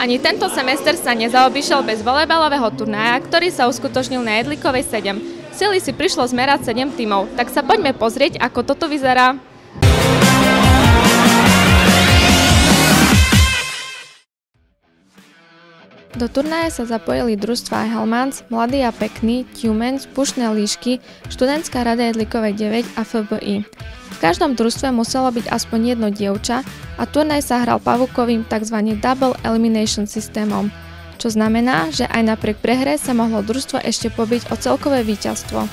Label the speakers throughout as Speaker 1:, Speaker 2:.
Speaker 1: Ani tento semester sa nezaobišiel bez volejbalového turnaja, ktorý sa uskutočnil na Jedlikovej 7. Sily si prišlo zmerať 7 tímov, tak sa poďme pozrieť, ako toto vyzerá. Do turnaje sa zapojili družstva Helmans, Mladý a Pekný, Tumens, Pušné líšky, Študentská rada Jedlikovej 9 a FBI. Každom družstve muselo byť aspoň jedno dievča a turnaj sa hral pavukovým tzv. double elimination systémom, čo znamená, že aj napriek prehre sa mohlo družstvo ešte pobiť o celkové víťazstvo.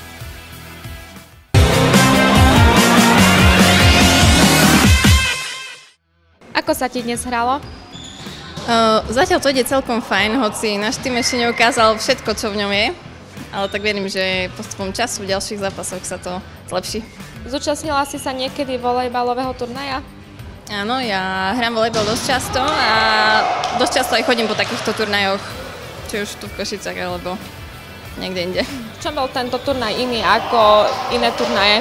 Speaker 1: Ako sa ti dnes hralo?
Speaker 2: Uh, zatiaľ to ide celkom fajn, hoci náš tým ešte neukázal všetko, čo v ňom je, ale tak verím, že postupom času v ďalších zápasoch sa to zlepší.
Speaker 1: Zúčastnila si sa niekedy volejbalového turnaja?
Speaker 2: Áno, ja hrám volejbal dosť často a dosť často aj chodím po takýchto turnajoch, či už tu v Košicach alebo niekde inde.
Speaker 1: V čom bol tento turnaj iný ako iné turnaje?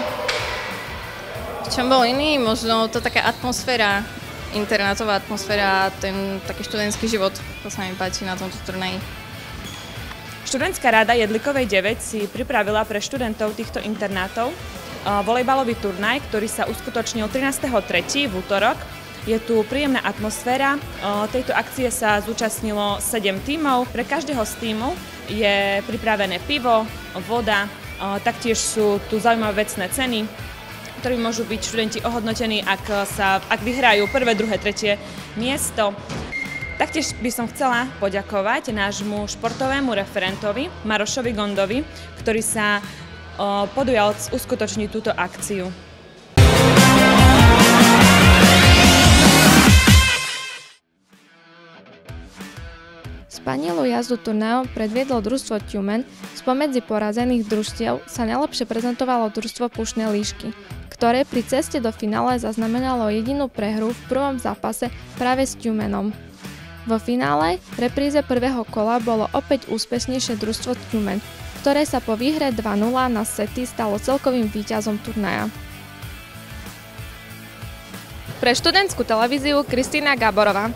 Speaker 2: V čom bol iný? Možno to taká atmosféra, internátová atmosféra, ten taký študentský život, to sa mi páči na tomto turnaji.
Speaker 3: Študentská rada Jedlikovej 9 si pripravila pre študentov týchto internátov volejbalový turnaj, ktorý sa uskutočnil 13.3. v útorok. Je tu príjemná atmosféra. Tejto akcie sa zúčastnilo 7 tímov. Pre každého z tímov je pripravené pivo, voda, taktiež sú tu zaujímavé vecné ceny, ktorými môžu byť študenti ohodnotení, ak, sa, ak vyhrajú prvé, druhé, tretie miesto. Taktiež by som chcela poďakovať nášmu športovému referentovi Marošovi Gondovi, ktorý sa podujal uskutočniť túto akciu.
Speaker 1: Spanielu jazdu turnajom predviedlo družstvo Tumen, spomedzi porazených družstiev sa najlepšie prezentovalo družstvo Pušné líšky, ktoré pri ceste do finále zaznamenalo jedinú prehru v prvom zápase práve s Tumenom. Vo finále repríze prvého kola bolo opäť úspešnejšie družstvo Tumen, ktoré sa po výhre 2-0 na sety stalo celkovým víťazom turnaja. Pre študentskú televíziu Kristýna Gaborová.